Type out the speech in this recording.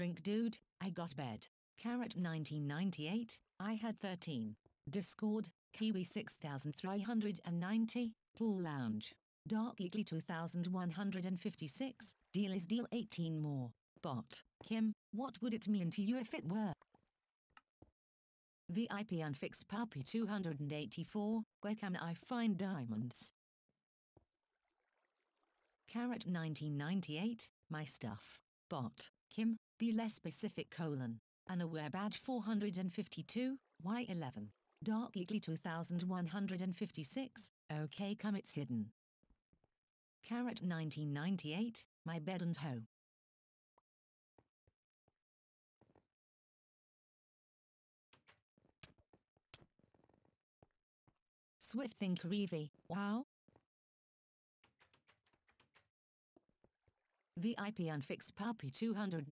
Drink dude, I got bed. Carrot 1998, I had 13. Discord, Kiwi 6390, Pool Lounge. Dark Eagly 2156, Deal is Deal 18 more. Bot, Kim, what would it mean to you if it were? VIP Unfixed Puppy 284, where can I find diamonds? Carrot 1998, my stuff. Bot, Kim, be less specific colon. Unaware badge 452, Y11. Dark Eagly 2156, okay come it's hidden. Carrot 1998, my bed and hoe. Swift Thinker Evie, wow. VIP Unfixed Puppy 200,